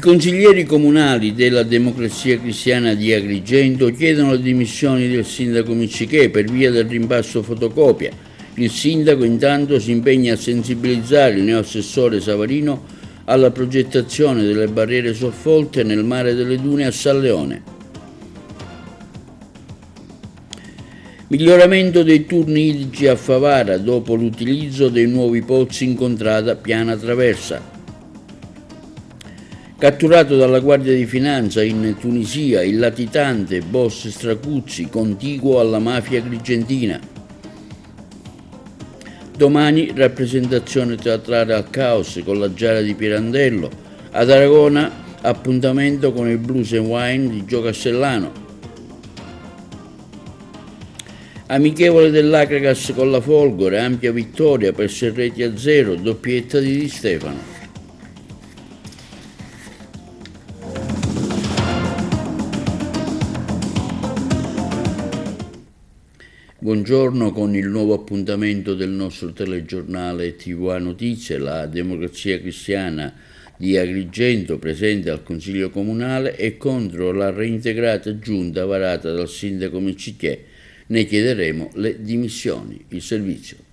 Consiglieri comunali della Democrazia Cristiana di Agrigento chiedono le dimissioni del sindaco Miccichè per via del rimpasto fotocopia. Il sindaco intanto si impegna a sensibilizzare il neoassessore Savarino alla progettazione delle barriere soffolte nel mare delle dune a San Leone. Miglioramento dei turni idrici a Favara dopo l'utilizzo dei nuovi pozzi in contrada piana traversa. Catturato dalla Guardia di Finanza in Tunisia, il latitante boss Stracuzzi, contiguo alla mafia agrigentina. Domani rappresentazione teatrale al caos con la Giara di Pirandello. Ad Aragona appuntamento con il Blues and Wine di Gio Castellano. Amichevole dell'Acragas con la Folgore, ampia vittoria per Serreti a zero, doppietta di Di Stefano. Buongiorno con il nuovo appuntamento del nostro telegiornale TVA Notizie, la Democrazia Cristiana di Agrigento presente al Consiglio Comunale e contro la reintegrata giunta varata dal sindaco Miccichè. Ne chiederemo le dimissioni. Il servizio.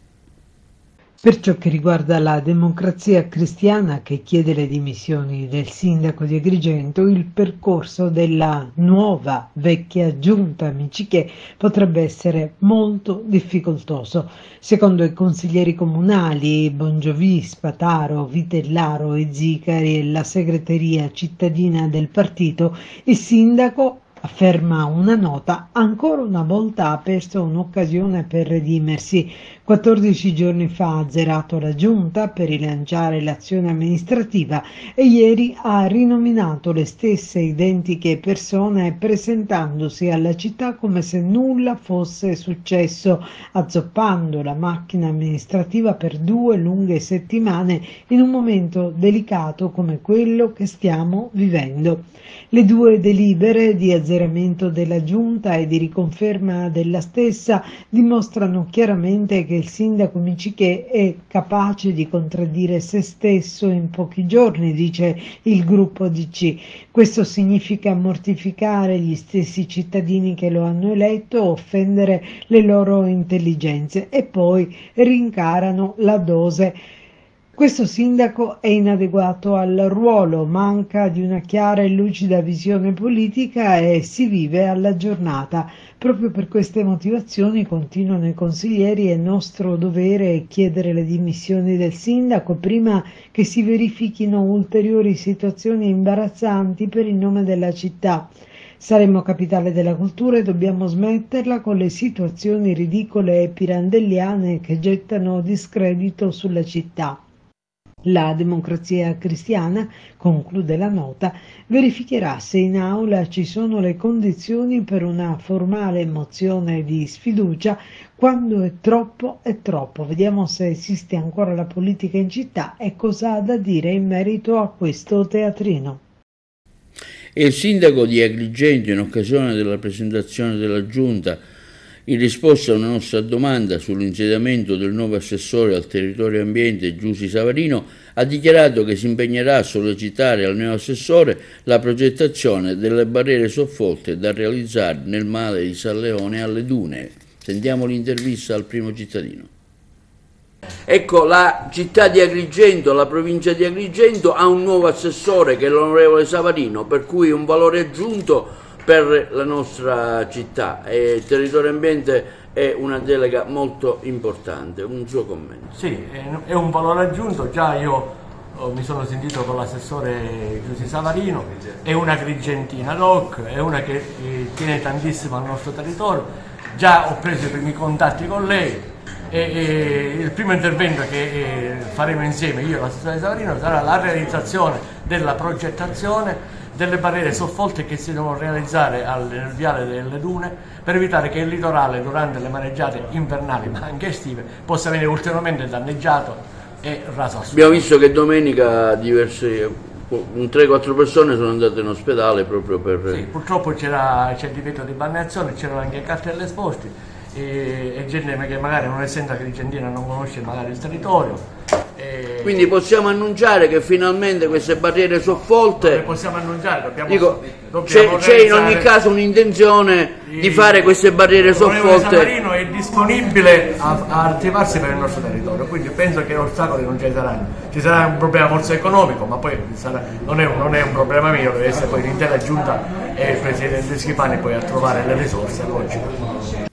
Per ciò che riguarda la democrazia cristiana che chiede le dimissioni del sindaco di Agrigento, il percorso della nuova vecchia giunta Miciche potrebbe essere molto difficoltoso. Secondo i consiglieri comunali Bongiovi, Spataro, Vitellaro e Zicari e la segreteria cittadina del partito, il sindaco afferma una nota, ancora una volta ha perso un'occasione per redimersi. 14 giorni fa ha azzerato la giunta per rilanciare l'azione amministrativa e ieri ha rinominato le stesse identiche persone presentandosi alla città come se nulla fosse successo, azzoppando la macchina amministrativa per due lunghe settimane in un momento delicato come quello che stiamo vivendo. Le due delibere di azzeramento della giunta e di riconferma della stessa dimostrano chiaramente che il sindaco Miciche è capace di contraddire se stesso in pochi giorni, dice il gruppo DC. Questo significa mortificare gli stessi cittadini che lo hanno eletto, offendere le loro intelligenze e poi rincarano la dose questo sindaco è inadeguato al ruolo, manca di una chiara e lucida visione politica e si vive alla giornata. Proprio per queste motivazioni, continuano i consiglieri, è nostro dovere chiedere le dimissioni del sindaco prima che si verifichino ulteriori situazioni imbarazzanti per il nome della città. Saremmo capitale della cultura e dobbiamo smetterla con le situazioni ridicole e pirandelliane che gettano discredito sulla città. La democrazia cristiana, conclude la nota, verificherà se in aula ci sono le condizioni per una formale mozione di sfiducia quando è troppo è troppo. Vediamo se esiste ancora la politica in città e cosa ha da dire in merito a questo teatrino. il sindaco di Agrigento, in occasione della presentazione della giunta in risposta a una nostra domanda sull'insediamento del nuovo assessore al territorio ambiente Giussi Savarino, ha dichiarato che si impegnerà a sollecitare al nuovo assessore la progettazione delle barriere soffolte da realizzare nel mare di San Leone alle dune. Sentiamo l'intervista al primo cittadino. Ecco, la città di Agrigento, la provincia di Agrigento ha un nuovo assessore che è l'onorevole Savarino, per cui un valore aggiunto per la nostra città e il territorio ambiente è una delega molto importante. Un suo commento. Sì, è un valore aggiunto, già io oh, mi sono sentito con l'assessore Giuseppe Savarino, è una grigentina doc, è una che eh, tiene tantissimo al nostro territorio, già ho preso i primi contatti con lei e, il primo intervento che eh, faremo insieme io e l'assessore Savarino sarà la realizzazione della progettazione delle barriere soffolte che si devono realizzare nel viale delle dune per evitare che il litorale durante le mareggiate invernali ma anche estive possa venire ulteriormente danneggiato e raso Abbiamo visto che domenica diverse 3-4 persone sono andate in ospedale proprio per... Sì, purtroppo c'era il divieto di balneazione, c'erano anche cartelle esposti e, e gente che magari non essendo agrigentina non conosce magari il territorio E... Quindi possiamo annunciare che finalmente queste barriere soffolte... Le possiamo annunciare, dobbiamo, dico, dobbiamo c'è, in ogni caso un'intenzione di fare queste barriere soffolte. Il Marino è disponibile a, a, attivarsi per il nostro territorio, quindi penso che ostacoli non ci saranno. Ci sarà un problema forse economico, ma poi sarà, non, è un, non, è un, problema mio, deve essere poi l'intera giunta e il Presidente Schifani poi a trovare le risorse oggi.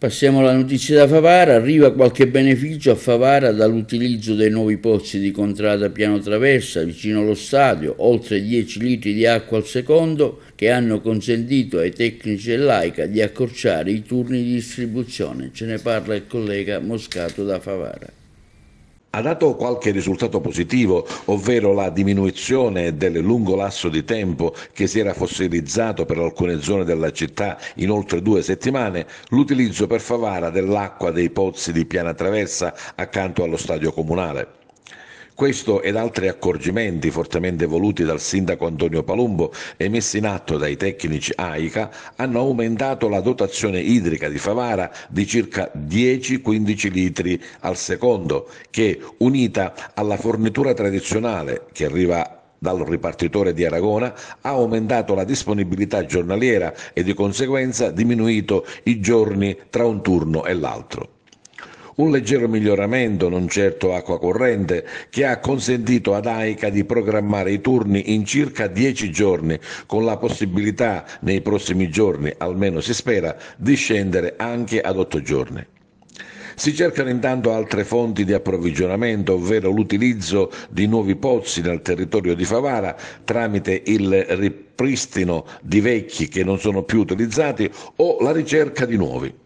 Passiamo alla notizia da Favara, arriva qualche beneficio a Favara dall'utilizzo dei nuovi pozzi di contrada piano traversa vicino allo stadio, oltre 10 litri di acqua al secondo che hanno consentito ai tecnici dell'AICA di accorciare i turni di distribuzione. Ce ne parla il collega Moscato da Favara ha dato qualche risultato positivo, ovvero la diminuzione del lungo lasso di tempo che si era fossilizzato per alcune zone della città in oltre due settimane, l'utilizzo per Favara dell'acqua dei pozzi di piana traversa accanto allo stadio comunale. Questo ed altri accorgimenti fortemente voluti dal sindaco Antonio Palumbo e messi in atto dai tecnici AICA hanno aumentato la dotazione idrica di Favara di circa 10-15 litri al secondo che, unita alla fornitura tradizionale che arriva dal ripartitore di Aragona ha aumentato la disponibilità giornaliera e di conseguenza diminuito i giorni tra un turno e l'altro. Un leggero miglioramento, non certo acqua corrente, che ha consentito ad AICA di programmare i turni in circa dieci giorni, con la possibilità nei prossimi giorni, almeno si spera, di scendere anche ad otto giorni. Si cercano intanto altre fonti di approvvigionamento, ovvero l'utilizzo di nuovi pozzi nel territorio di Favara tramite il ripristino di vecchi che non sono più utilizzati o la ricerca di nuovi.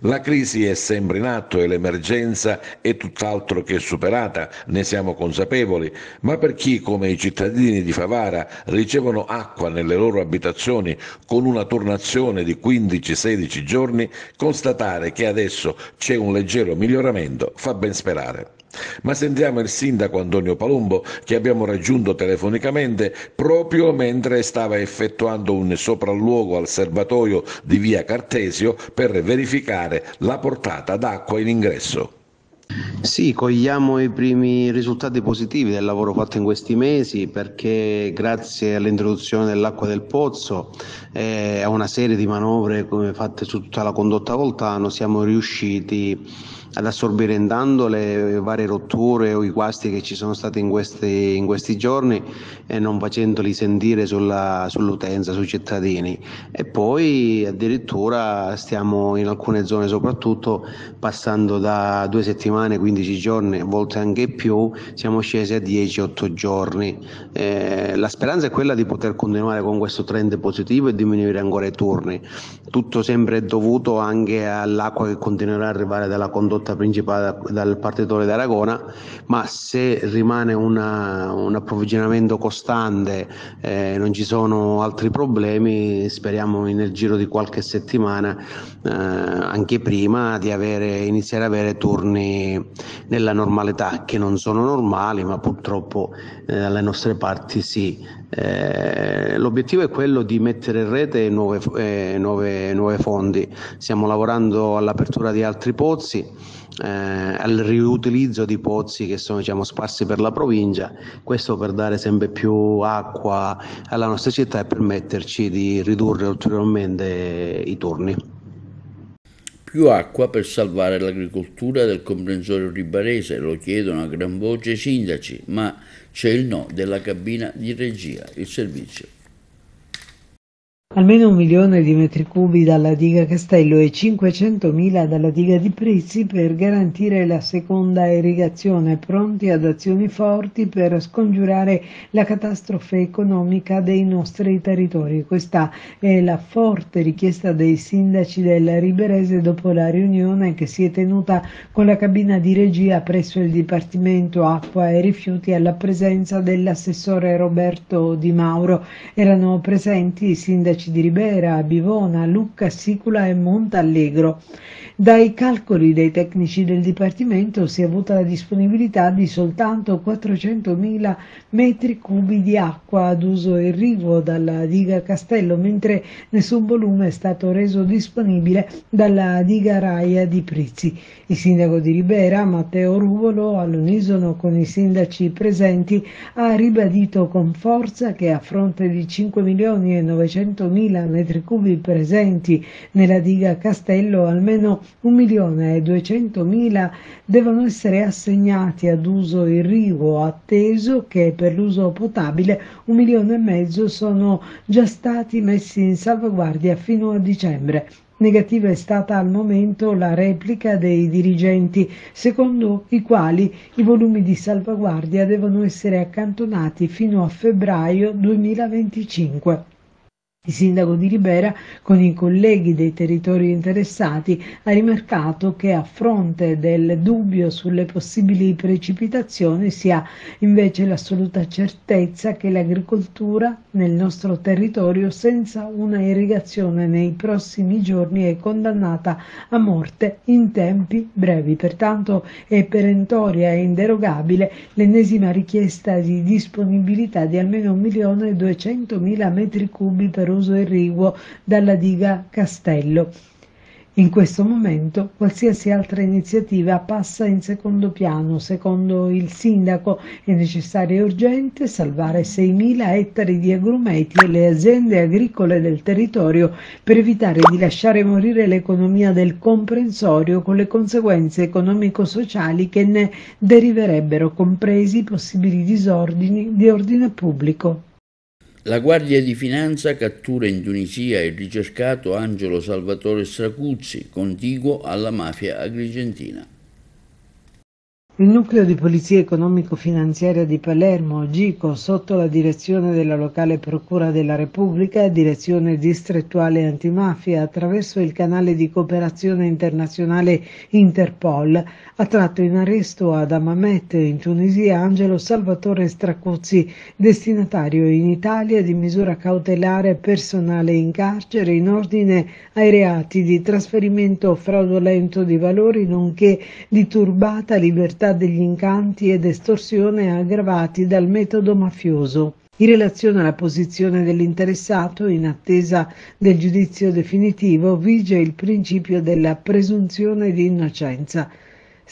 La crisi è sempre in atto e l'emergenza è tutt'altro che superata, ne siamo consapevoli, ma per chi, come i cittadini di Favara, ricevono acqua nelle loro abitazioni con una turnazione di 15-16 giorni, constatare che adesso c'è un leggero miglioramento fa ben sperare. Ma sentiamo il sindaco Antonio Palumbo che abbiamo raggiunto telefonicamente proprio mentre stava effettuando un sopralluogo al serbatoio di via Cartesio per verificare la portata d'acqua in ingresso. Sì, cogliamo i primi risultati positivi del lavoro fatto in questi mesi perché grazie all'introduzione dell'acqua del pozzo e a una serie di manovre fatte su tutta la condotta Voltano siamo riusciti ad assorbire intanto le varie rotture o i guasti che ci sono stati in questi, in questi giorni e non facendoli sentire sulla, sull'utenza, sui cittadini. E poi addirittura stiamo in alcune zone soprattutto passando da due settimane, 15 giorni, a volte anche più, siamo scesi a 10-8 giorni. Eh, la speranza è quella di poter continuare con questo trend positivo e diminuire ancora i turni. Tutto sempre dovuto anche all'acqua che continuerà ad arrivare dalla condotta condotta principale dal partitore d'Aragona, ma se rimane una, un approvvigionamento costante eh, non ci sono altri problemi, speriamo nel giro di qualche settimana, eh, anche prima, di avere, iniziare ad avere turni nella normalità, che non sono normali, ma purtroppo eh, dalle nostre parti sì. Eh, l'obiettivo è quello di mettere in rete nuove, eh, nuove, nuove fonti. Stiamo lavorando all'apertura di altri pozzi, eh, al riutilizzo di pozzi che sono diciamo, sparsi per la provincia, questo per dare sempre più acqua alla nostra città e permetterci di ridurre ulteriormente i turni. Più acqua per salvare l'agricoltura del comprensorio ribarese, lo chiedono a gran voce i sindaci, ma c'è il no della cabina di regia, il servizio. Almeno un milione di metri cubi dalla diga Castello e 500.000 dalla diga di Prizzi per garantire la seconda irrigazione, pronti ad azioni forti per scongiurare la catastrofe economica dei nostri territori. Questa è la forte richiesta dei sindaci del Riberese dopo la riunione che si è tenuta con la cabina di regia presso il Dipartimento Acqua e Rifiuti alla presenza dell'assessore Roberto Di Mauro. Erano presenti i sindaci sindaci di Ribera, Bivona, Lucca, Sicula e Montallegro. Dai calcoli dei tecnici del Dipartimento si è avuta la disponibilità di soltanto 400.000 metri cubi di acqua ad uso irriguo dalla diga Castello, mentre nessun volume è stato reso disponibile dalla diga Raia di Prizzi. Il sindaco di Ribera, Matteo Ruvolo, all'unisono con i sindaci presenti, ha ribadito con forza che a fronte di 5 milioni e 900 mila metri cubi presenti nella diga Castello, almeno un milione e duecentomila devono essere assegnati ad uso irriguo, atteso che per l'uso potabile un milione e mezzo sono già stati messi in salvaguardia fino a dicembre. Negativa è stata al momento la replica dei dirigenti, secondo i quali i volumi di salvaguardia devono essere accantonati fino a febbraio 2025. Il sindaco di Ribera, con i colleghi dei territori interessati, ha rimarcato che a fronte del dubbio sulle possibili precipitazioni si ha invece l'assoluta certezza che l'agricoltura nel nostro territorio senza una irrigazione nei prossimi giorni è condannata a morte in tempi brevi. Pertanto è perentoria e inderogabile l'ennesima richiesta di disponibilità di almeno 1.200.000 metri cubi per uso irriguo dalla diga Castello. In questo momento qualsiasi altra iniziativa passa in secondo piano. Secondo il sindaco è necessario e urgente salvare 6.000 ettari di agrumeti e le aziende agricole del territorio per evitare di lasciare morire l'economia del comprensorio con le conseguenze economico-sociali che ne deriverebbero, compresi possibili disordini di ordine pubblico. La Guardia di Finanza cattura in Tunisia il ricercato Angelo Salvatore Stracuzzi, contiguo alla mafia agrigentina. Il nucleo di polizia economico-finanziaria di Palermo, GICO, sotto la direzione della locale Procura della Repubblica, direzione distrettuale antimafia, attraverso il canale di cooperazione internazionale Interpol, ha tratto in arresto ad Amamet, in Tunisia, Angelo Salvatore Stracuzzi, destinatario in Italia di misura cautelare personale in carcere in ordine ai reati di trasferimento fraudolento di valori, nonché di turbata libertà libertà degli incanti ed estorsione aggravati dal metodo mafioso. In relazione alla posizione dell'interessato, in attesa del giudizio definitivo, vige il principio della presunzione di innocenza.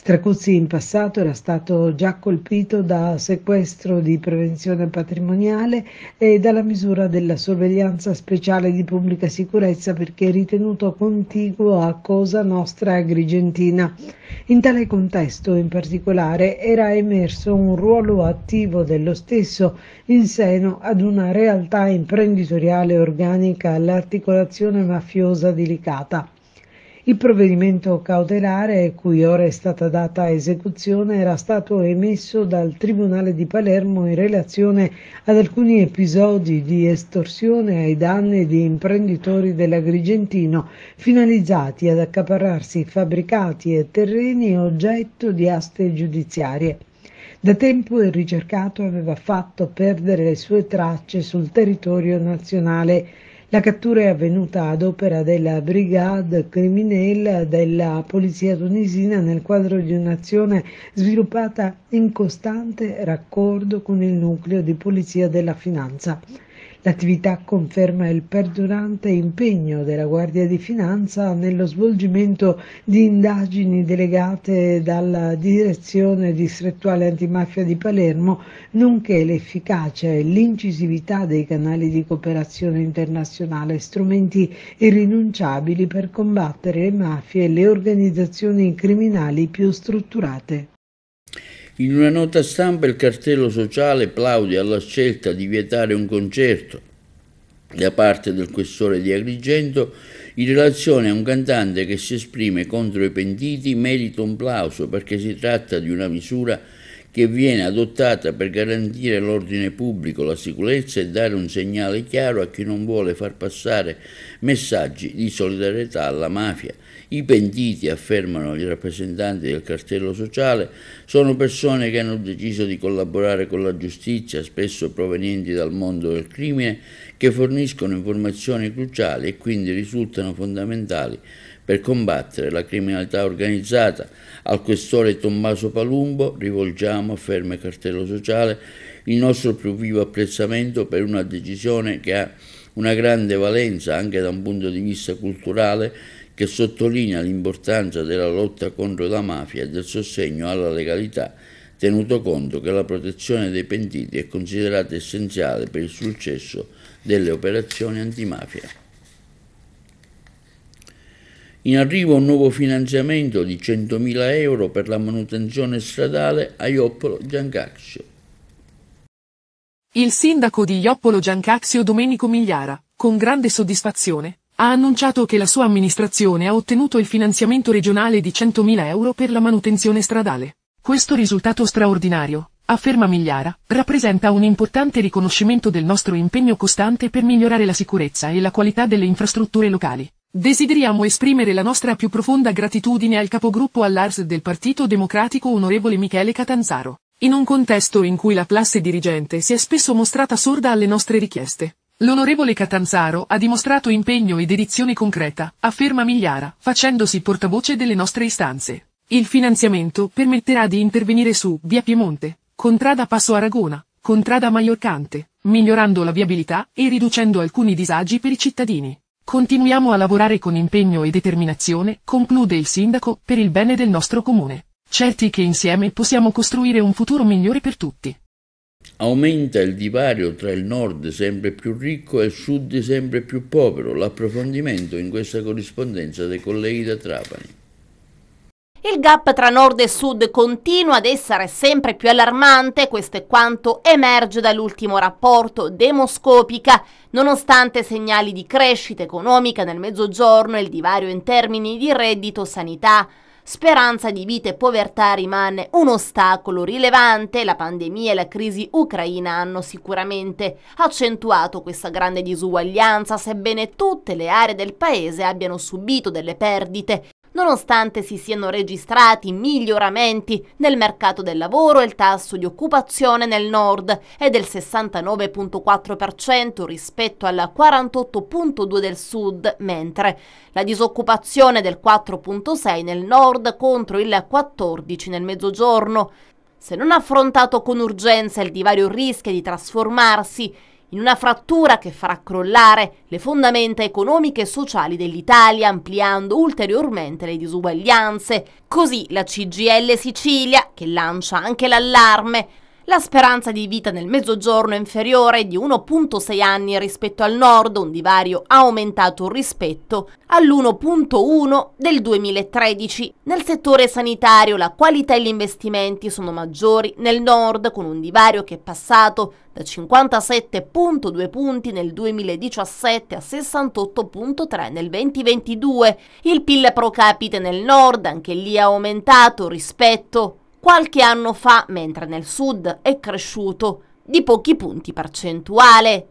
Stracuzzi in passato era stato già colpito da sequestro di prevenzione patrimoniale e dalla misura della sorveglianza speciale di pubblica sicurezza perché ritenuto contiguo a Cosa Nostra Agrigentina. In tale contesto in particolare era emerso un ruolo attivo dello stesso in seno ad una realtà imprenditoriale organica all'articolazione mafiosa delicata. Il provvedimento cautelare, cui ora è stata data esecuzione, era stato emesso dal Tribunale di Palermo in relazione ad alcuni episodi di estorsione ai danni di imprenditori dell'Agrigentino finalizzati ad accaparrarsi fabbricati e terreni oggetto di aste giudiziarie. Da tempo il ricercato aveva fatto perdere le sue tracce sul territorio nazionale la cattura è avvenuta ad opera della Brigade Criminelle della Polizia tunisina nel quadro di un'azione sviluppata in costante raccordo con il nucleo di Polizia della Finanza. L'attività conferma il perdurante impegno della Guardia di Finanza nello svolgimento di indagini delegate dalla Direzione distrettuale antimafia di Palermo, nonché l'efficacia e l'incisività dei canali di cooperazione internazionale, strumenti irrinunciabili per combattere le mafie e le organizzazioni criminali più strutturate. In una nota stampa il cartello sociale plaude alla scelta di vietare un concerto. Da parte del questore di Agrigento in relazione a un cantante che si esprime contro i pentiti merita un plauso perché si tratta di una misura che viene adottata per garantire l'ordine pubblico, la sicurezza e dare un segnale chiaro a chi non vuole far passare messaggi di solidarietà alla mafia. I pentiti, affermano i rappresentanti del cartello sociale, sono persone che hanno deciso di collaborare con la giustizia, spesso provenienti dal mondo del crimine, che forniscono informazioni cruciali e quindi risultano fondamentali per combattere la criminalità organizzata. Al questore Tommaso Palumbo rivolgiamo, afferma il cartello sociale, il nostro più vivo apprezzamento per una decisione che ha una grande valenza anche da un punto di vista culturale che sottolinea l'importanza della lotta contro la mafia e del sostegno alla legalità, tenuto conto che la protezione dei pentiti è considerata essenziale per il successo delle operazioni antimafia. In arrivo un nuovo finanziamento di 100.000 euro per la manutenzione stradale a Ioppolo Giancaccio. Il sindaco di Ioppolo Giancazio Domenico Migliara, con grande soddisfazione, ha annunciato che la sua amministrazione ha ottenuto il finanziamento regionale di 100.000 euro per la manutenzione stradale. Questo risultato straordinario, afferma Migliara, rappresenta un importante riconoscimento del nostro impegno costante per migliorare la sicurezza e la qualità delle infrastrutture locali. Desideriamo esprimere la nostra più profonda gratitudine al capogruppo all'ARS del Partito Democratico onorevole Michele Catanzaro, in un contesto in cui la classe dirigente si è spesso mostrata sorda alle nostre richieste. L'onorevole Catanzaro ha dimostrato impegno e dedizione concreta, afferma Migliara, facendosi portavoce delle nostre istanze. Il finanziamento permetterà di intervenire su Via Piemonte, Contrada Passo Aragona, Contrada Maiorcante, migliorando la viabilità e riducendo alcuni disagi per i cittadini. Continuiamo a lavorare con impegno e determinazione, conclude il sindaco, per il bene del nostro comune, certi che insieme possiamo costruire un futuro migliore per tutti. Aumenta il divario tra il nord sempre più ricco e il sud sempre più povero. L'approfondimento in questa corrispondenza dei colleghi da Trapani. Il gap tra nord e sud continua ad essere sempre più allarmante, questo è quanto emerge dall'ultimo rapporto Demoscopica, nonostante segnali di crescita economica nel mezzogiorno il divario in termini di reddito sanità speranza di vita e povertà rimane un ostacolo rilevante. La pandemia e la crisi ucraina hanno sicuramente accentuato questa grande disuguaglianza, sebbene tutte le aree del paese abbiano subito delle perdite Nonostante si siano registrati miglioramenti nel mercato del lavoro, il tasso di occupazione nel nord è del 69.4% rispetto al 48.2% del sud, mentre la disoccupazione del 4.6% nel nord contro il 14% nel mezzogiorno. Se non affrontato con urgenza il divario rischia di trasformarsi in una frattura che farà crollare le fondamenta economiche e sociali dell'Italia, ampliando ulteriormente le disuguaglianze. Così la CGL Sicilia, che lancia anche l'allarme, la speranza di vita nel mezzogiorno è inferiore di 1.6 anni rispetto al nord, un divario aumentato rispetto all'1.1 del 2013. Nel settore sanitario la qualità e gli investimenti sono maggiori nel nord, con un divario che è passato da 57.2 punti nel 2017 a 68.3 nel 2022. Il PIL pro capite nel nord anche lì è aumentato rispetto qualche anno fa, mentre nel sud è cresciuto di pochi punti percentuale.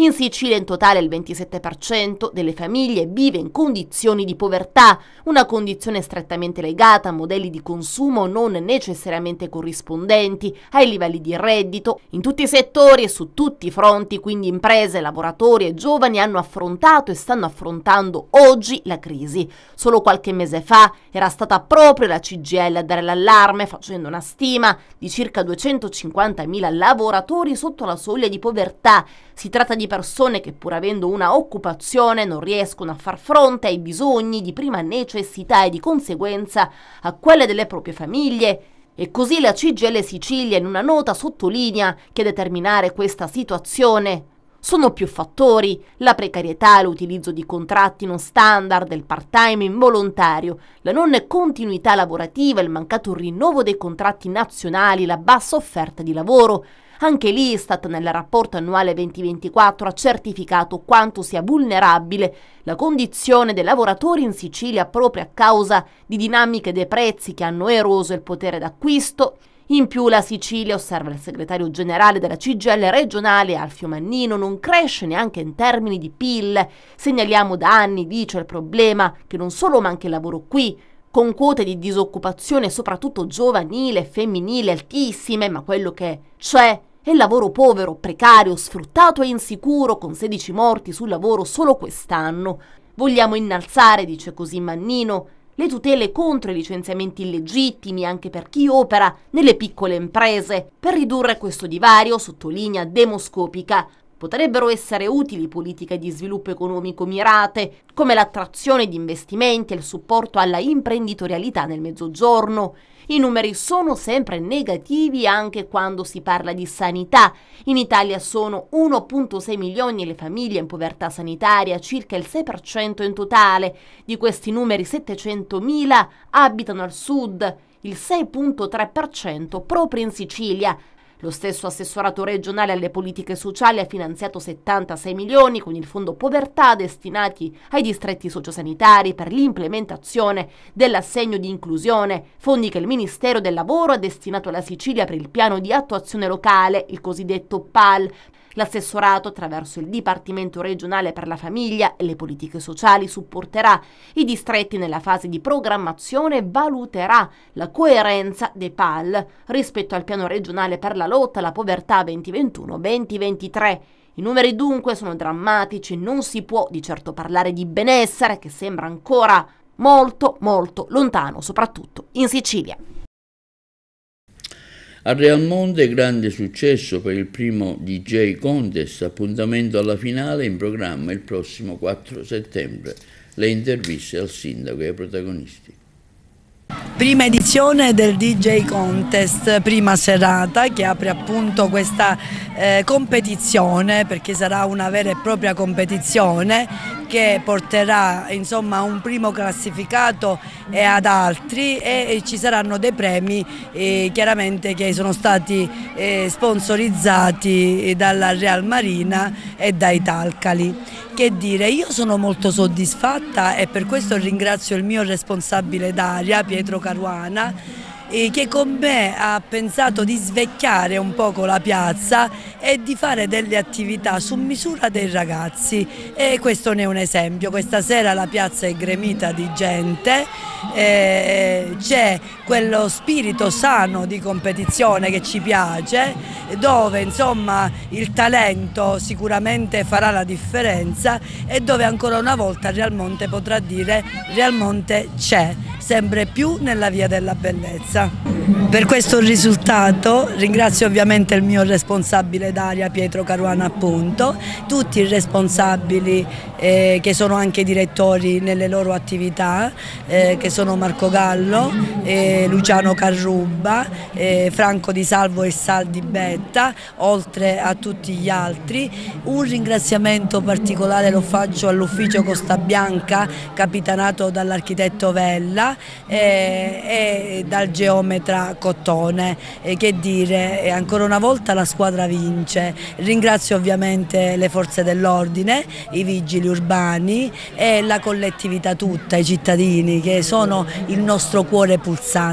In Sicilia in totale il 27% delle famiglie vive in condizioni di povertà, una condizione strettamente legata a modelli di consumo non necessariamente corrispondenti ai livelli di reddito. In tutti i settori e su tutti i fronti, quindi imprese, lavoratori e giovani hanno affrontato e stanno affrontando oggi la crisi. Solo qualche mese fa era stata proprio la CGL a dare l'allarme facendo una stima di circa 250.000 lavoratori sotto la soglia di povertà. Si tratta di persone che pur avendo una occupazione non riescono a far fronte ai bisogni di prima necessità e di conseguenza a quelle delle proprie famiglie. E così la CGL Sicilia in una nota sottolinea che a determinare questa situazione sono più fattori, la precarietà, l'utilizzo di contratti non standard, il part-time involontario, la non continuità lavorativa, il mancato rinnovo dei contratti nazionali, la bassa offerta di lavoro, anche l'Istat nel rapporto annuale 2024 ha certificato quanto sia vulnerabile la condizione dei lavoratori in Sicilia proprio a causa di dinamiche dei prezzi che hanno eroso il potere d'acquisto In più la Sicilia, osserva il segretario generale della CGL regionale Alfio Mannino, non cresce neanche in termini di PIL. Segnaliamo da anni, dice, il problema che non solo manca il lavoro qui, con quote di disoccupazione soprattutto giovanile e femminile altissime, ma quello che c'è il lavoro povero, precario, sfruttato e insicuro, con 16 morti sul lavoro solo quest'anno. Vogliamo innalzare, dice così Mannino, le tutele contro i licenziamenti illegittimi anche per chi opera nelle piccole imprese. Per ridurre questo divario, sottolinea demoscopica, potrebbero essere utili politiche di sviluppo economico mirate, come l'attrazione di investimenti e il supporto alla imprenditorialità nel mezzogiorno. I numeri sono sempre negativi anche quando si parla di sanità. In Italia sono 1.6 milioni le famiglie in povertà sanitaria, circa il 6% in totale. Di questi numeri 700.000 abitano al sud, il 6.3% proprio in Sicilia, lo stesso assessorato regionale alle politiche sociali ha finanziato 76 milioni con il fondo povertà destinati ai distretti sociosanitari per l'implementazione dell'assegno di inclusione, fondi che il Ministero del Lavoro ha destinato alla Sicilia per il piano di attuazione locale, il cosiddetto PAL, L'assessorato, attraverso il Dipartimento regionale per la famiglia e le politiche sociali, supporterà i distretti nella fase di programmazione e valuterà la coerenza dei PAL rispetto al piano regionale per la lotta alla povertà 2021-2023. I numeri dunque sono drammatici, non si può di certo parlare di benessere che sembra ancora molto molto lontano, soprattutto in Sicilia. A Real Monte grande successo per il primo DJ Contest, appuntamento alla finale in programma il prossimo 4 settembre. Le interviste al sindaco e ai protagonisti. Prima edizione del DJ Contest, prima serata che apre appunto questa eh, competizione perché sarà una vera e propria competizione che porterà insomma un primo classificato e ad altri e ci saranno dei premi eh, chiaramente che sono stati eh, sponsorizzati dalla Real Marina e dai Talcali. Che dire, io sono molto soddisfatta e per questo ringrazio il mio responsabile d'aria Pietro Caruana che con me ha pensato di svecchiare un poco la piazza e di fare delle attività su misura dei ragazzi. E questo ne è un esempio, questa sera la piazza è gremita di gente, eh, c'è quello spirito sano di competizione che ci piace, dove insomma il talento sicuramente farà la differenza e dove ancora una volta Realmonte potrà dire Realmonte c'è sempre più nella via della bellezza. Per questo risultato ringrazio ovviamente il mio responsabile d'aria Pietro Caruana appunto, tutti i responsabili eh, che sono anche direttori nelle loro attività, eh, che sono Marco Gallo, eh, Luciano Carruba, eh, Franco Di Salvo e Saldi Betta, oltre a tutti gli altri. Un ringraziamento particolare lo faccio all'ufficio Costa Bianca capitanato dall'architetto Vella e, e dal geometra Cottone. E che dire, ancora una volta la squadra vince. Ringrazio ovviamente le forze dell'ordine, i vigili urbani e la collettività tutta, i cittadini che sono il nostro cuore pulsante.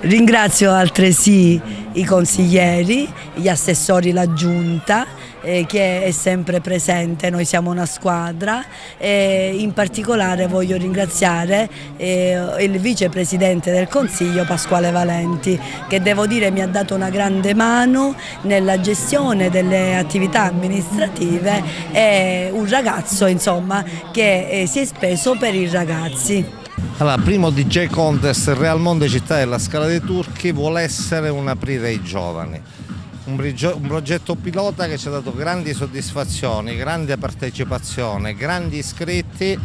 Ringrazio altresì i consiglieri, gli assessori, la giunta eh, che è sempre presente, noi siamo una squadra e in particolare voglio ringraziare eh, il vicepresidente del Consiglio Pasquale Valenti che devo dire mi ha dato una grande mano nella gestione delle attività amministrative e un ragazzo insomma che eh, si è speso per i ragazzi. Allora, primo DJ Contest Real Monte Città della Scala dei Turchi vuole essere un aprire ai giovani un, progetto pilota che ci ha dato grandi soddisfazioni, grande partecipazione, grandi iscritti,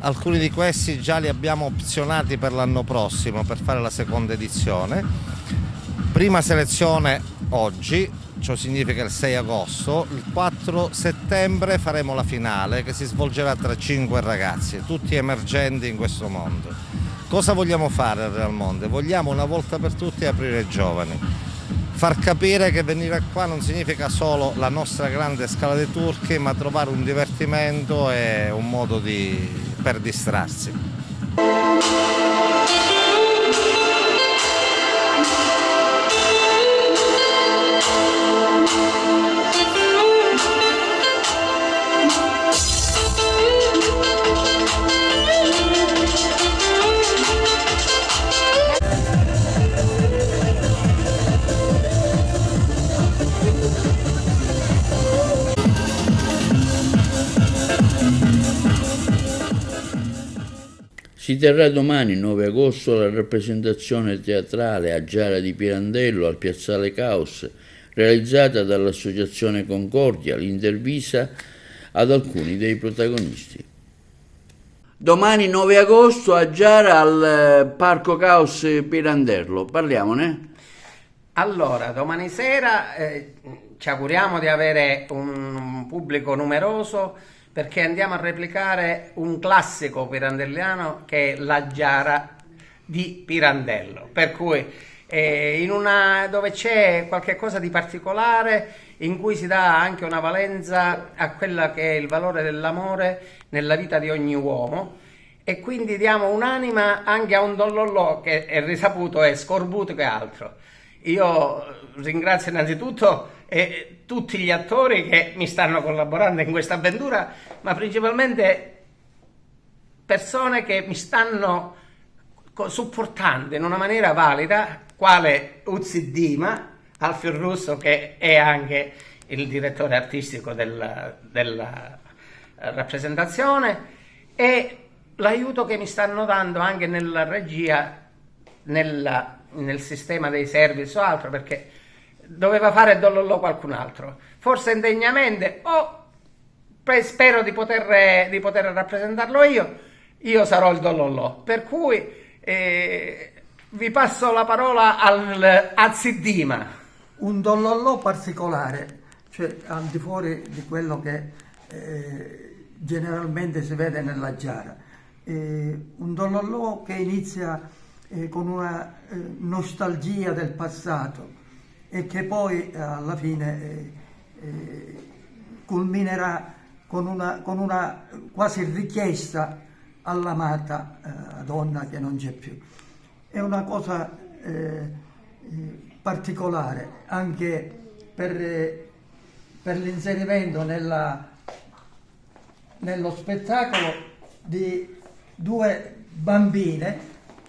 alcuni di questi già li abbiamo opzionati per l'anno prossimo per fare la seconda edizione. Prima selezione oggi, ciò significa il 6 agosto, il 4 settembre faremo la finale che si svolgerà tra 5 ragazzi, tutti emergenti in questo mondo. Cosa vogliamo fare al Real Monde? Vogliamo una volta per tutte aprire i giovani far capire che venire qua non significa solo la nostra grande scala dei turchi, ma trovare un divertimento e un modo di, per distrarsi. Si terrà domani, 9 agosto, la rappresentazione teatrale a Giara di Pirandello al Piazzale Caos, realizzata dall'Associazione Concordia, l'intervista ad alcuni dei protagonisti. Domani 9 agosto a Giara al eh, Parco Caos Pirandello, parliamone? Allora, domani sera eh, ci auguriamo di avere un pubblico numeroso perché andiamo a replicare un classico pirandelliano che è la Giara di Pirandello, per cui eh, una, dove c'è qualcosa di particolare in cui si dà anche una valenza a quello che è il valore dell'amore nella vita di ogni uomo e quindi diamo un'anima anche a un dollolò che è risaputo è scorbuto che altro. Io ringrazio innanzitutto eh, tutti gli attori che mi stanno collaborando in questa avventura, ma principalmente persone che mi stanno supportando in una maniera valida, quale Uzzi Dima, Alfio Russo che è anche il direttore artistico della, della rappresentazione e l'aiuto che mi stanno dando anche nella regia, nella, nel sistema dei service o altro, perché doveva fare Dollolò qualcun altro. Forse indegnamente o spero di poter, di poter rappresentarlo io, io sarò il Dollolò. Per cui eh, vi passo la parola al Azzidima. Un Dollolò particolare, cioè al di fuori di quello che eh, generalmente si vede nella giara eh, un Dollolò che inizia eh, con una eh, nostalgia del passato e che poi eh, alla fine eh, eh, culminerà con una, con una, quasi richiesta all'amata donna che non c'è più. È una cosa particolare anche per, per l'inserimento nella, nello spettacolo di due bambine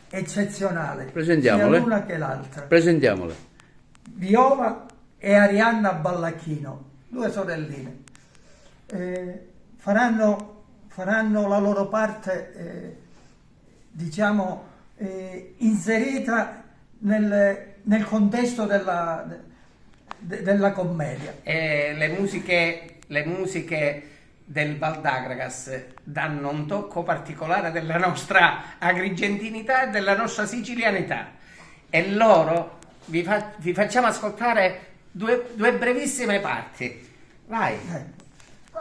eccezionali, Presentiamole. sia l'una che l'altra. Presentiamole. Viola e Arianna Ballacchino, due sorelline. Eh, faranno, faranno, la loro parte, eh, diciamo, eh, inserita nel, nel, contesto della, de, della commedia. le musiche, le musiche del Valdagragas danno un tocco particolare della nostra agrigentinità e della nostra sicilianità. E loro vi, fa, vi facciamo ascoltare due, due, brevissime parti. Vai.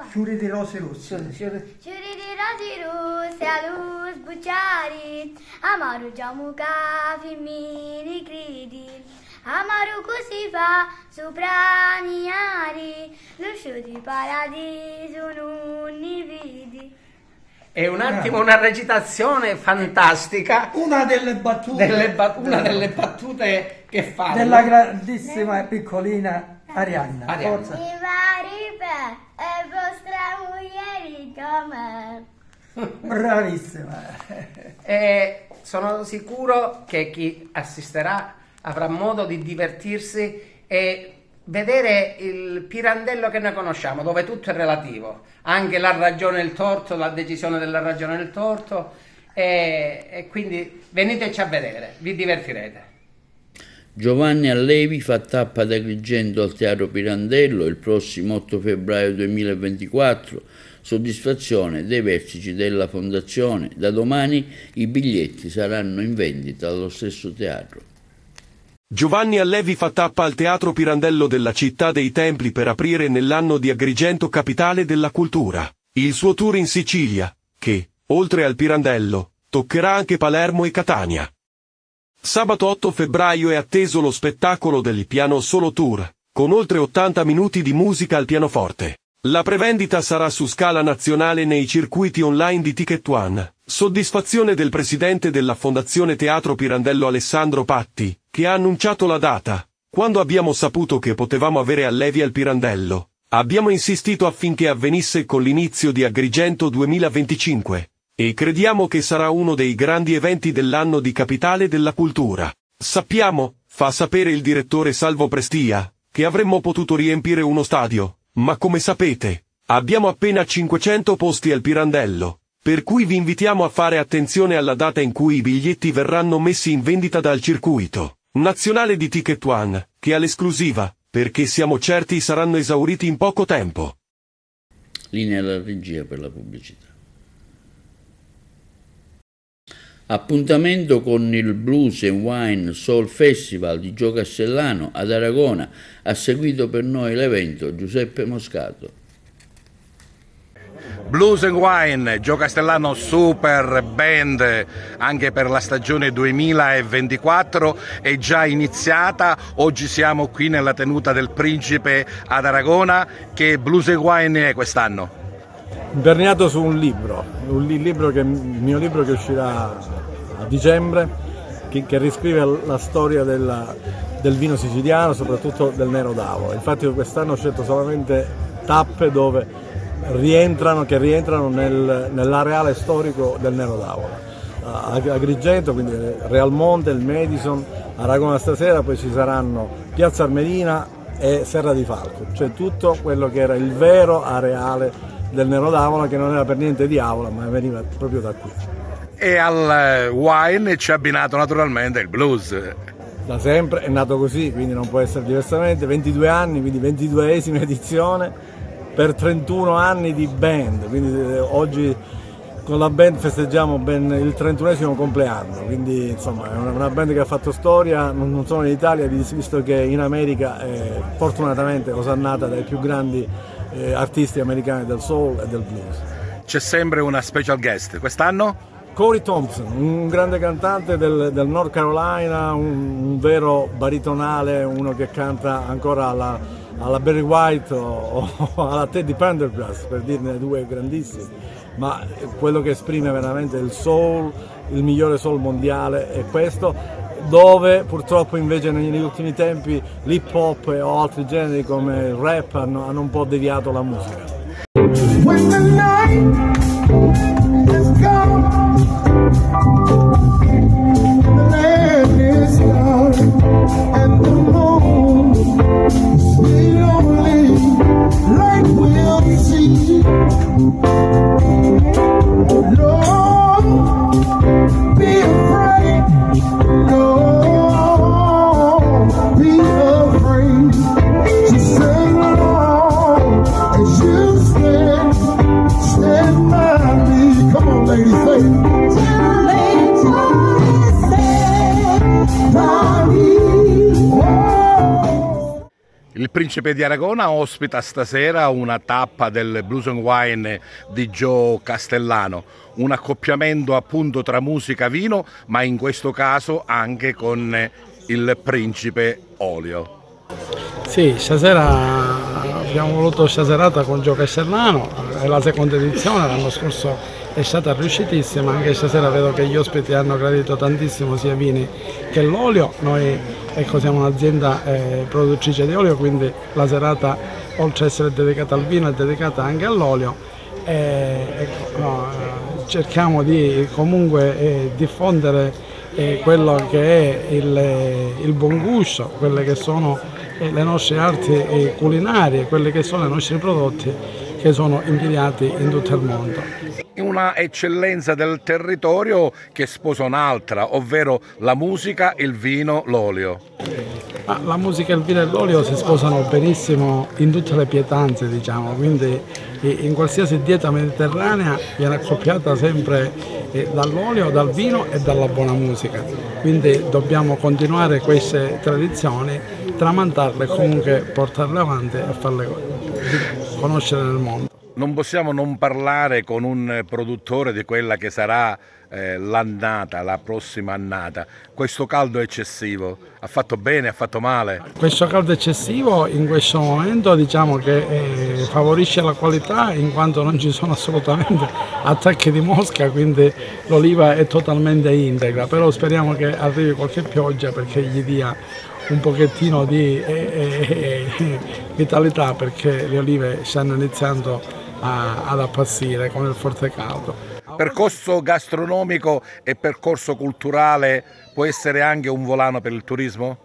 Fiori di rose rosse. Fiori di rose rosse a luz bucciari, amaro giamuca, fimmini gridi. Amaro così fa sopraniari, l'uscio di paradiso non ne vedi. È un attimo una recitazione fantastica. Una delle battute. Delle ba- una delle battute che fa. Della grandissima e piccolina Arianna. Arianna. Forza. Mi pare è vostra moglie come. Bravissima. e sono sicuro che chi assisterà avrà modo di divertirsi e vedere il Pirandello che noi conosciamo, dove tutto è relativo, anche la ragione e il torto, la decisione della ragione e il torto, e, e quindi veniteci a vedere, vi divertirete. Giovanni Allevi fa tappa da Agrigento al Teatro Pirandello il prossimo 8 febbraio 2024. Soddisfazione dei vertici della Fondazione. Da domani i biglietti saranno in vendita allo stesso teatro. Giovanni Allevi fa tappa al Teatro Pirandello della Città dei Templi per aprire nell'anno di Agrigento capitale della cultura. Il suo tour in Sicilia, che, oltre al Pirandello, toccherà anche Palermo e Catania. Sabato 8 febbraio è atteso lo spettacolo del Piano Solo Tour, con oltre 80 minuti di musica al pianoforte. La prevendita sarà su scala nazionale nei circuiti online di Ticket One. Soddisfazione del presidente della Fondazione Teatro Pirandello Alessandro Patti, che ha annunciato la data. Quando abbiamo saputo che potevamo avere Allevi al Pirandello, abbiamo insistito affinché avvenisse con l'inizio di Agrigento 2025. E crediamo che sarà uno dei grandi eventi dell'anno di Capitale della Cultura. Sappiamo, fa sapere il direttore Salvo Prestia, che avremmo potuto riempire uno stadio, ma come sapete, abbiamo appena 500 posti al Pirandello, Per cui vi invitiamo a fare attenzione alla data in cui i biglietti verranno messi in vendita dal circuito nazionale di Ticket One, che ha l'esclusiva, perché siamo certi saranno esauriti in poco tempo. Linea alla regia per la pubblicità. Appuntamento con il Blues and Wine Soul Festival di Gio Castellano ad Aragona. Ha seguito per noi l'evento Giuseppe Moscato. Blues and Wine, Gio Castellano super band anche per la stagione 2024 è già iniziata, oggi siamo qui nella tenuta del Principe ad Aragona, che Blues and Wine è quest'anno? Imperniato su un libro, un libro che, il mio libro che uscirà a dicembre, che, che riscrive la storia della, del vino siciliano, soprattutto del Nero d'Avola. Infatti quest'anno ho scelto solamente tappe dove rientrano, che rientrano nel, nell'areale storico del Nero d'Avola. A Agrigento, quindi Real Monte, il Madison, Aragona stasera, poi ci saranno Piazza Armerina e Serra di Falco, cioè tutto quello che era il vero areale del Nero d'Avola che non era per niente di Avola ma veniva proprio da qui. E al eh, wine ci ha abbinato naturalmente il blues. Da sempre è nato così, quindi non può essere diversamente, 22 anni, quindi 22esima edizione per 31 anni di band, quindi eh, oggi con la band festeggiamo ben il 31esimo compleanno, quindi insomma è una, band che ha fatto storia non, solo in Italia, visto che in America è fortunatamente osannata dai più grandi eh, artisti americani del soul e del blues. C'è sempre una special guest, quest'anno? Corey Thompson, un grande cantante del, del North Carolina, un, un, vero baritonale, uno che canta ancora alla, alla Barry White o, o, alla Teddy Pendergrass, per dirne due grandissimi, ma quello che esprime veramente il soul, il migliore soul mondiale è questo, dove purtroppo invece negli ultimi tempi l'hip hop o altri generi come il rap hanno, hanno un po' deviato la musica. Principe di Aragona ospita stasera una tappa del Blues and Wine di Joe Castellano, un accoppiamento appunto tra musica e vino, ma in questo caso anche con il Principe Olio. Sì, stasera abbiamo voluto stasera con Joe Castellano, è la seconda edizione, l'anno scorso è stata riuscitissima, anche stasera vedo che gli ospiti hanno gradito tantissimo sia vini che l'olio, noi ecco, siamo un'azienda eh, produttrice di olio, quindi la serata oltre ad essere dedicata al vino è dedicata anche all'olio. Eh, ecco, no, cerchiamo di comunque eh, diffondere eh, quello che è il, il, buon gusto, quelle che sono eh, le nostre arti eh, culinarie, quelli che sono i nostri prodotti che sono invidiati in tutto il mondo una eccellenza del territorio che sposa un'altra, ovvero la musica, il vino, l'olio. Ah, la musica, il vino e l'olio si sposano benissimo in tutte le pietanze, diciamo, quindi in qualsiasi dieta mediterranea viene accoppiata sempre eh, dall'olio, dal vino e dalla buona musica. Quindi dobbiamo continuare queste tradizioni, tramantarle e comunque portarle avanti e farle conoscere nel mondo non possiamo non parlare con un produttore di quella che sarà eh, l'annata, la prossima annata. Questo caldo eccessivo ha fatto bene, ha fatto male? Questo caldo eccessivo in questo momento diciamo che eh, favorisce la qualità in quanto non ci sono assolutamente attacchi di mosca, quindi l'oliva è totalmente integra, però speriamo che arrivi qualche pioggia perché gli dia un pochettino di eh, eh, eh vitalità perché le olive stanno iniziando a, ad appassire con il forte caldo. Percorso gastronomico e percorso culturale può essere anche un volano per il turismo?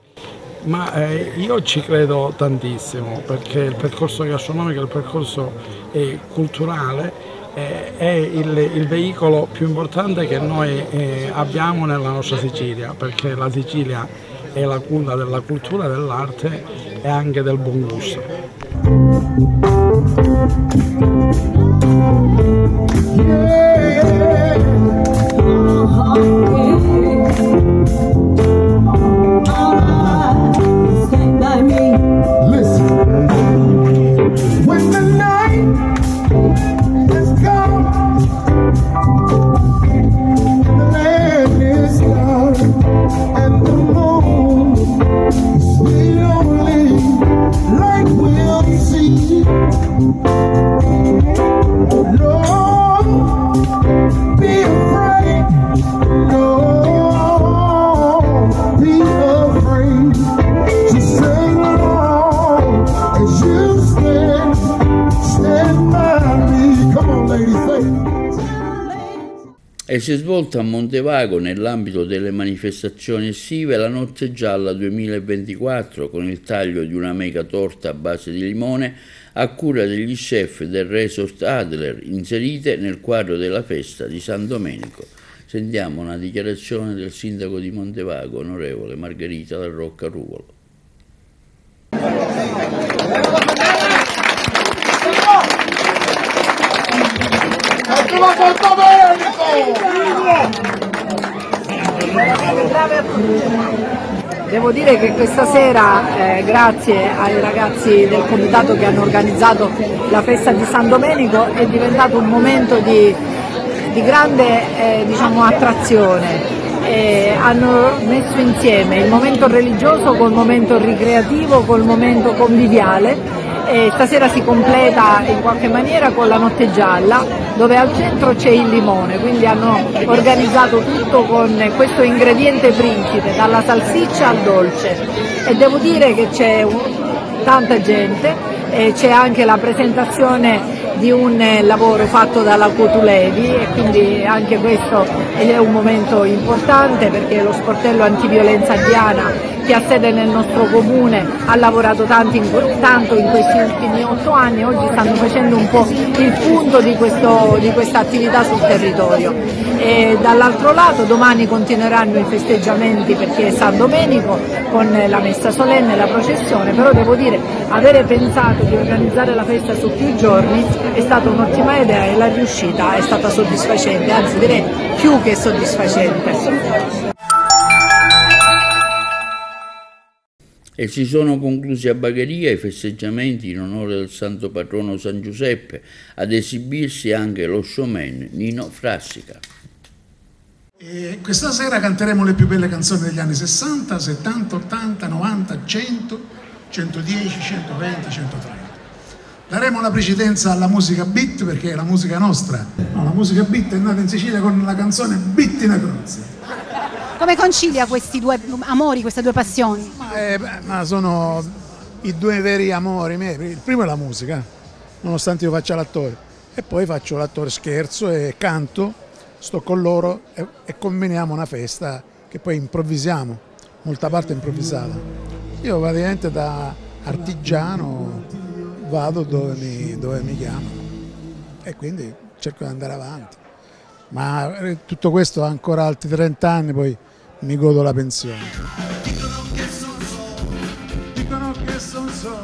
Ma eh, io ci credo tantissimo perché il percorso gastronomico e il percorso eh, culturale eh, è il, il, veicolo più importante che noi eh, abbiamo nella nostra Sicilia, perché la Sicilia è la culla della cultura, dell'arte e anche del buon gusto. Yeah, yeah. Oh. E si è svolta a Montevago nell'ambito delle manifestazioni estive la Notte Gialla 2024 con il taglio di una mega torta a base di limone a cura degli chef del Resort Adler inserite nel quadro della festa di San Domenico. Sentiamo una dichiarazione del sindaco di Montevago, onorevole Margherita Del Rocca Ruvolo. Devo dire che questa sera, eh, grazie ai ragazzi del comitato che hanno organizzato la festa di San Domenico, è diventato un momento di, di grande eh, diciamo, attrazione. Eh, hanno messo insieme il momento religioso col momento ricreativo, col momento conviviale e stasera si completa in qualche maniera con la notte gialla dove al centro c'è il limone, quindi hanno organizzato tutto con questo ingrediente principe, dalla salsiccia al dolce. E devo dire che c'è tanta gente, c'è anche la presentazione di un lavoro fatto dalla Cotulevi e quindi anche questo è un momento importante perché lo sportello antiviolenza Diana che ha sede nel nostro comune ha lavorato tanto in, tanto in questi ultimi otto anni, oggi stanno facendo un po' il punto di, questo, di questa attività sul territorio. E dall'altro lato domani continueranno i festeggiamenti perché è San Domenico con la messa solenne e la processione, però devo dire avere pensato di organizzare la festa su più giorni è stata un'ottima idea e la riuscita è stata soddisfacente, anzi direi più che soddisfacente. E si sono conclusi a Bagheria i festeggiamenti in onore del santo patrono San Giuseppe, ad esibirsi anche lo showman Nino Frassica. E questa sera canteremo le più belle canzoni degli anni 60, 70, 80, 90, 100, 110, 120, 130. Daremo la precedenza alla musica beat perché è la musica nostra. No, la musica beat è nata in Sicilia con la canzone Beat in Crozia. Come concilia questi due amori, queste due passioni? Ma, eh, ma sono i due veri amori miei. Il primo è la musica, nonostante io faccia l'attore, e poi faccio l'attore scherzo e canto, sto con loro e, e combiniamo una festa che poi improvvisiamo, molta parte improvvisata. Io praticamente da artigiano vado dove mi, dove mi chiamano e quindi cerco di andare avanti. Ma eh, tutto questo ha ancora altri 30 anni, poi mi godo la pensione. Dicono che sono solo, dicono che sono solo,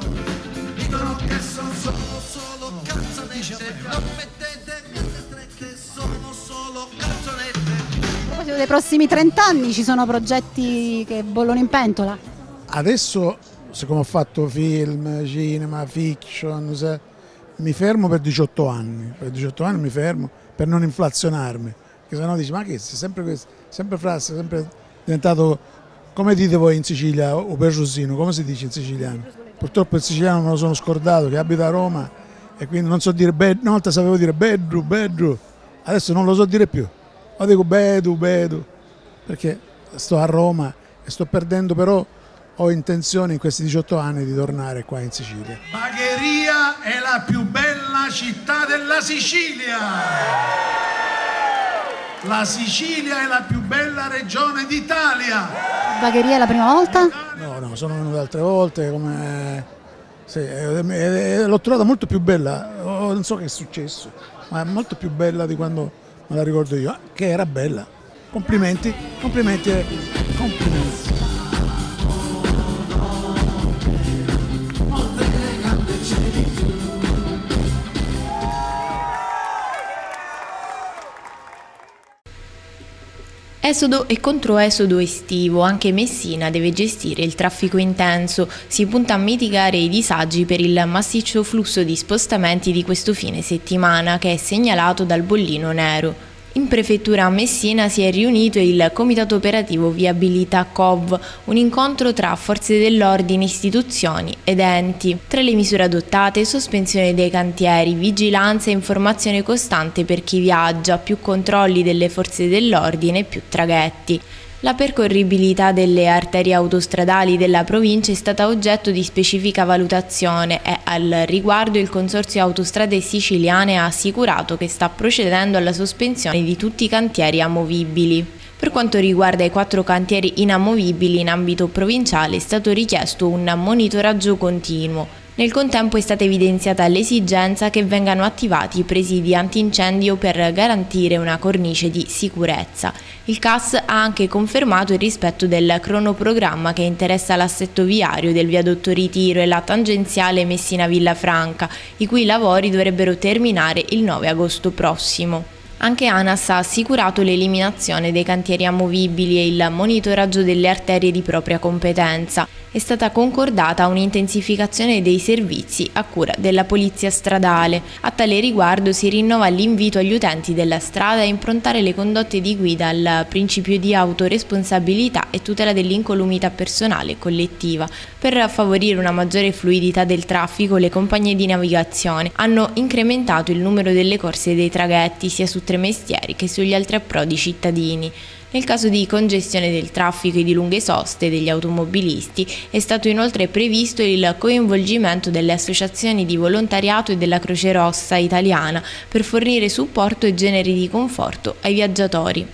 dicono che sono solo, solo canzonette, non mettete niente che sono solo canzonette. A proposito dei prossimi 30 anni ci sono progetti che bollono in pentola? Adesso, siccome ho fatto film, cinema, fiction, mi fermo per 18 anni, per 18 anni mi fermo per non inflazionarmi, che se no dici ma che sei sempre questo, sempre frase, sempre diventato, come dite voi in Sicilia, o per Rosino, come si dice in siciliano? Purtroppo il siciliano me lo sono scordato, che abita a Roma e quindi non so dire, bed, una volta sapevo dire bedru, bedru, adesso non lo so dire più, ma dico bedu, bedu, perché sto a Roma e sto perdendo però ho intenzione in questi 18 anni di tornare qua in Sicilia. Bagheria è la più bella città della Sicilia! La Sicilia è la più bella regione d'Italia. Bagheria è la prima volta? No, no, sono venuto altre volte, come... Sì, l'ho trovata molto più bella, oh, non so che è successo, ma è molto più bella di quando me la ricordo io, che era bella. Complimenti, complimenti, e complimenti. Esodo e controesodo estivo, anche Messina deve gestire il traffico intenso, si punta a mitigare i disagi per il massiccio flusso di spostamenti di questo fine settimana che è segnalato dal bollino nero. In prefettura a Messina si è riunito il Comitato Operativo Viabilità COV, un incontro tra forze dell'ordine, istituzioni ed enti. Tra le misure adottate, sospensione dei cantieri, vigilanza e informazione costante per chi viaggia, più controlli delle forze dell'ordine e più traghetti. La percorribilità delle arterie autostradali della provincia è stata oggetto di specifica valutazione e al riguardo il Consorzio Autostrade Siciliane ha assicurato che sta procedendo alla sospensione di tutti i cantieri amovibili. Per quanto riguarda i quattro cantieri inamovibili in ambito provinciale è stato richiesto un monitoraggio continuo. Nel contempo è stata evidenziata l'esigenza che vengano attivati i presidi antincendio per garantire una cornice di sicurezza. Il CAS ha anche confermato il rispetto del cronoprogramma che interessa l'assetto viario del viadotto Ritiro e la tangenziale Messina-Villafranca, i cui lavori dovrebbero terminare il 9 agosto prossimo. Anche ANAS ha assicurato l'eliminazione dei cantieri amovibili e il monitoraggio delle arterie di propria competenza. È stata concordata un'intensificazione dei servizi a cura della Polizia Stradale. A tale riguardo si rinnova l'invito agli utenti della strada a improntare le condotte di guida al principio di autoresponsabilità e tutela dell'incolumità personale e collettiva. Per favorire una maggiore fluidità del traffico, le compagnie di navigazione hanno incrementato il numero delle corse dei traghetti sia su tre mestieri che sugli altri approdi cittadini. Nel caso di congestione del traffico e di lunghe soste degli automobilisti è stato inoltre previsto il coinvolgimento delle associazioni di volontariato e della Croce Rossa italiana per fornire supporto e generi di conforto ai viaggiatori.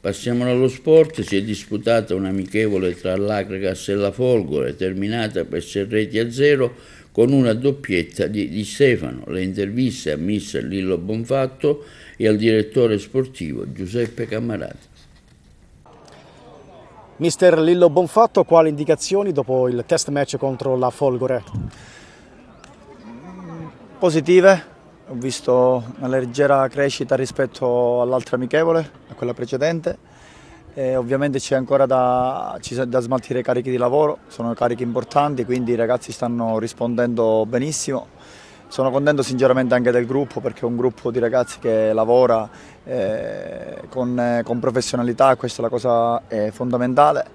Passiamo allo sport, si è disputata un'amichevole tra l'Agregas e la Folgore, terminata per 6 reti a 0 con una doppietta di, di Stefano. Le interviste a mister Lillo Bonfatto e al direttore sportivo Giuseppe Cammarati. Mister Lillo Bonfatto, quali indicazioni dopo il test match contro la Folgore? Positive, ho visto una leggera crescita rispetto all'altra amichevole, a quella precedente. E ovviamente c'è ancora da, da, smaltire carichi di lavoro, sono carichi importanti, quindi i ragazzi stanno rispondendo benissimo. Sono contento sinceramente anche del gruppo perché è un gruppo di ragazzi che lavora eh, con, con, professionalità, questa è la cosa eh, fondamentale.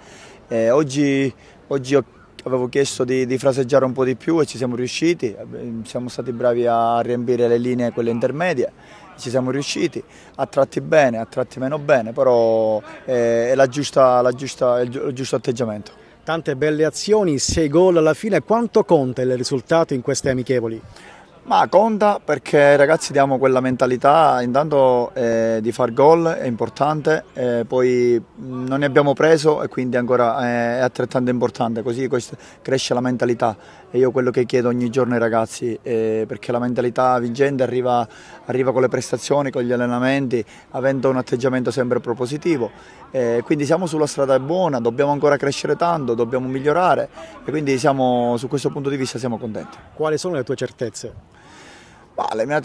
Eh, oggi, oggi avevo chiesto di, di, fraseggiare un po' di più e ci siamo riusciti, siamo stati bravi a riempire le linee, quelle intermedie, ci siamo riusciti, a tratti bene, a tratti meno bene, però eh, è la giusta, la giusta, il giusto atteggiamento. Tante belle azioni, sei gol alla fine, quanto conta il risultato in queste amichevoli? Ma conta perché ragazzi diamo quella mentalità intanto eh, di far gol è importante, eh, poi non ne abbiamo preso e quindi ancora eh, è altrettanto importante, così cresce la mentalità e io quello che chiedo ogni giorno ai ragazzi eh, perché la mentalità vincente arriva, arriva, con le prestazioni, con gli allenamenti, avendo un atteggiamento sempre propositivo, eh, quindi siamo sulla strada buona, dobbiamo ancora crescere tanto, dobbiamo migliorare e quindi siamo, su questo punto di vista siamo contenti. Quali sono le tue certezze? Ma le mie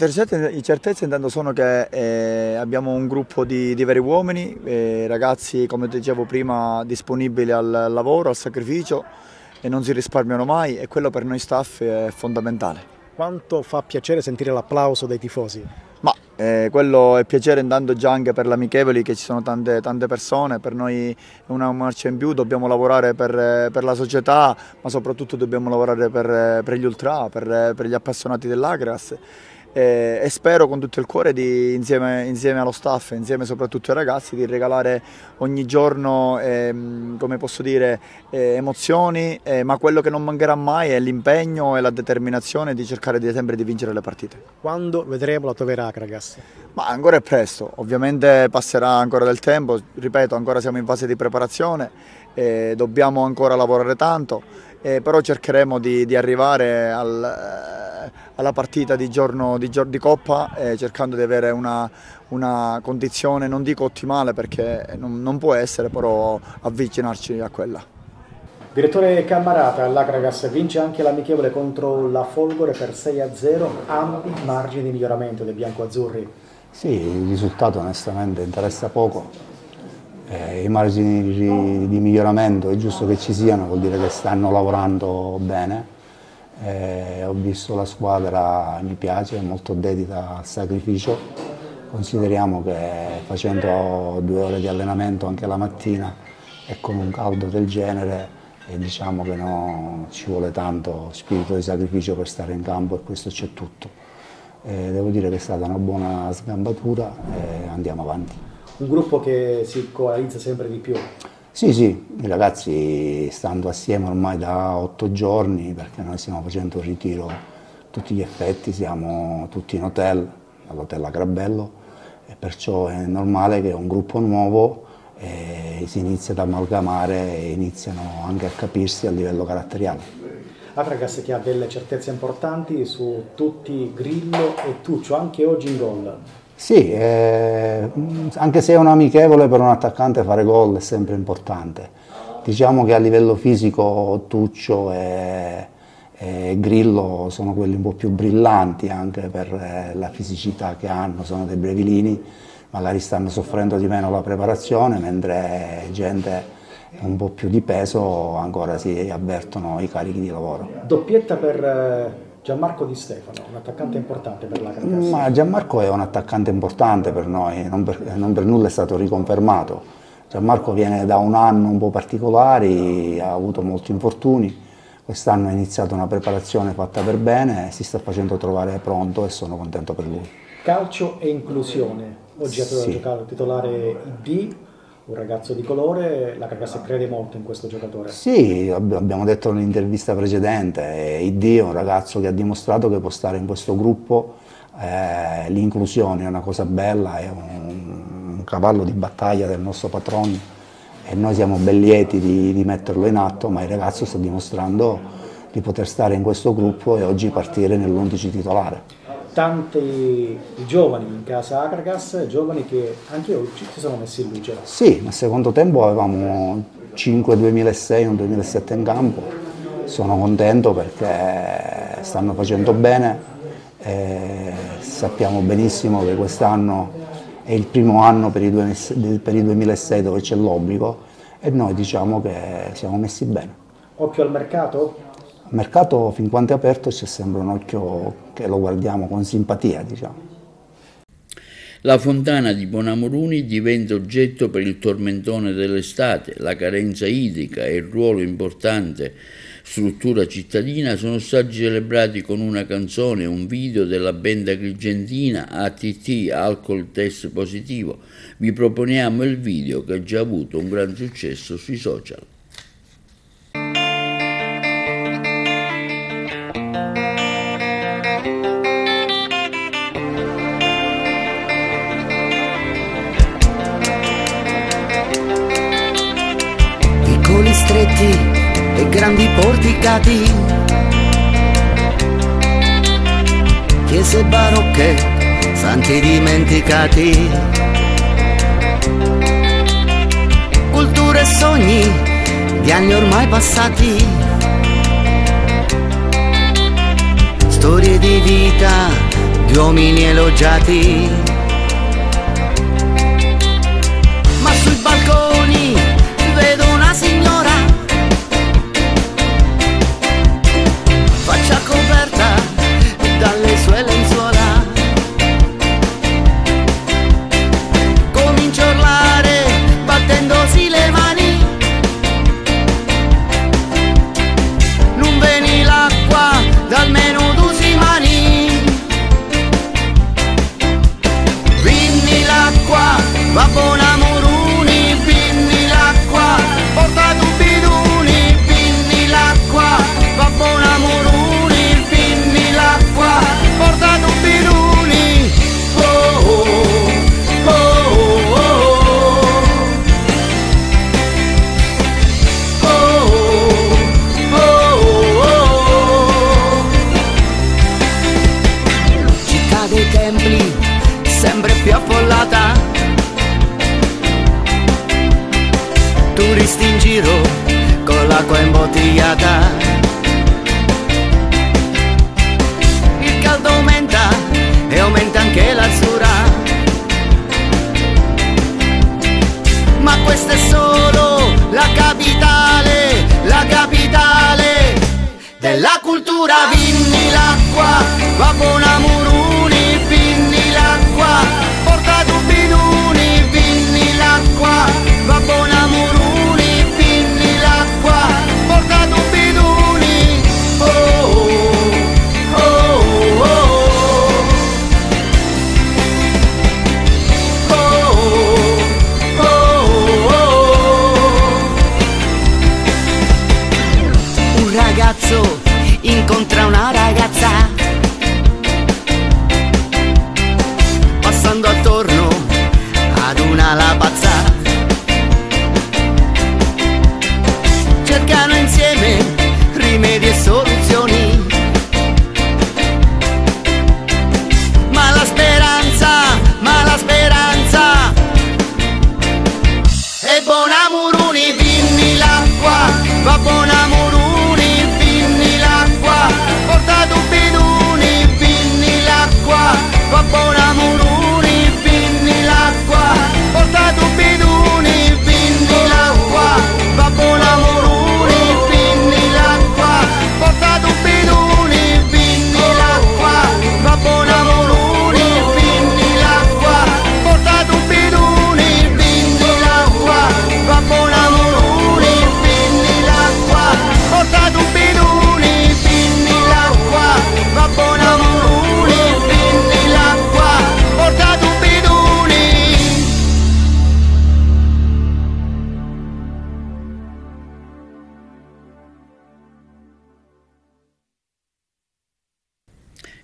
certezze intanto sono che eh, abbiamo un gruppo di, di veri uomini, eh, ragazzi come dicevo prima disponibili al lavoro, al sacrificio e non si risparmiano mai e quello per noi staff è fondamentale. Quanto fa piacere sentire l'applauso dei tifosi? Eh, quello è piacere intanto già anche per l'amichevoli che ci sono tante, tante, persone, per noi è una marcia in più, dobbiamo lavorare per, per la società ma soprattutto dobbiamo lavorare per, per gli ultra, per, per gli appassionati dell'Agras e, e, spero con tutto il cuore di, insieme, insieme, allo staff, insieme soprattutto ai ragazzi, di regalare ogni giorno ehm, come posso dire, eh, emozioni, eh, ma quello che non mancherà mai è l'impegno e la determinazione di cercare di, sempre di vincere le partite. Quando vedremo la tua vera Acragas? Ma ancora è presto, ovviamente passerà ancora del tempo, ripeto, ancora siamo in fase di preparazione, eh, dobbiamo ancora lavorare tanto eh, però cercheremo di, di arrivare al, eh, alla partita di giorno di, giorno di Coppa eh, cercando di avere una, una, condizione, non dico ottimale perché non, non può essere, però avvicinarci a quella. Direttore Cammarata, l'Agragas vince anche l'amichevole contro la Folgore per 6-0, ampi margini di miglioramento dei bianco-azzurri. Sì, il risultato onestamente interessa poco, eh, i margini di, miglioramento è giusto che ci siano, vuol dire che stanno lavorando bene. Eh, ho visto la squadra, mi piace, è molto dedita al sacrificio. Consideriamo che facendo due ore di allenamento anche la mattina e con un caldo del genere e diciamo che no, ci vuole tanto spirito di sacrificio per stare in campo e questo c'è tutto. Eh, devo dire che è stata una buona sgambatura e andiamo avanti. Un gruppo che si coalizza sempre di più? Sì, sì, i ragazzi stando assieme ormai da otto giorni perché noi stiamo facendo un ritiro tutti gli effetti, siamo tutti in hotel, all'hotel Agrabello e perciò è normale che un gruppo nuovo e si inizia ad amalgamare e iniziano anche a capirsi a livello caratteriale. Atragas che ha delle certezze importanti su tutti Grillo e Tuccio, anche oggi in gol. Sì, eh, anche se è un amichevole per un attaccante fare gol è sempre importante. Diciamo che a livello fisico Tuccio e, e Grillo sono quelli un po' più brillanti anche per eh, la fisicità che hanno, sono dei brevilini magari stanno soffrendo di meno la preparazione, mentre gente un po' più di peso ancora si avvertono i carichi di lavoro. Doppietta per eh, Gianmarco Di Stefano, un attaccante importante per la Carcassi. Ma Gianmarco è un attaccante importante per noi, non per, non per nulla è stato riconfermato. Gianmarco viene da un anno un po' particolare, ha avuto molti infortuni, quest'anno ha iniziato una preparazione fatta per bene, si sta facendo trovare pronto e sono contento per lui. Calcio e inclusione, Oggi ha sì. giocato il titolare ID, un ragazzo di colore, la Carcassa crede molto in questo giocatore. Sì, abbiamo detto nell'intervista precedente, ID è un ragazzo che ha dimostrato che può stare in questo gruppo, eh, l'inclusione è una cosa bella, è un, un, cavallo di battaglia del nostro patrono e noi siamo ben lieti di, di metterlo in atto, ma il ragazzo sta dimostrando di poter stare in questo gruppo e oggi partire nell'11 titolare tanti giovani in casa Agragas, giovani che anche oggi si sono messi in luce. Sì, nel secondo tempo avevamo 5 2006 un 2007 in campo, sono contento perché stanno facendo bene, sappiamo benissimo che quest'anno è il primo anno per i, due, per i 2006 dove c'è l'obbligo e noi diciamo che siamo messi bene. Occhio al mercato? Mercato fin quanto è aperto ci sembra un occhio che lo guardiamo con simpatia, diciamo. La fontana di Bonamoruni diventa oggetto per il tormentone dell'estate, la carenza idrica e il ruolo importante struttura cittadina sono stati celebrati con una canzone e un video della band agrigentina ATT Alcol Test Positivo. Vi proponiamo il video che ha già avuto un gran successo sui social. Stretti e grandi porticati, chiese barocche, santi dimenticati, culture e sogni di anni ormai passati, storie di vita di uomini elogiati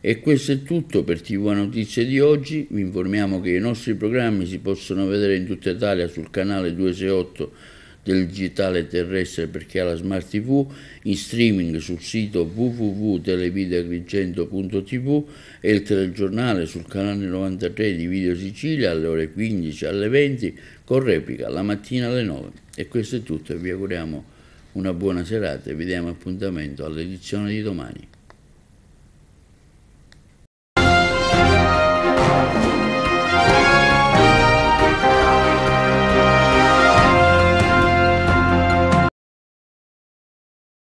E questo è tutto per TV Notizie di oggi. Vi informiamo che i nostri programmi si possono vedere in tutta Italia sul canale 268 del digitale terrestre per chi ha la Smart TV, in streaming sul sito www.televideoagrigento.tv e il telegiornale sul canale 93 di Video Sicilia alle ore 15 alle 20 con replica la mattina alle 9. E questo è tutto vi auguriamo una buona serata e vi diamo appuntamento all'edizione di domani.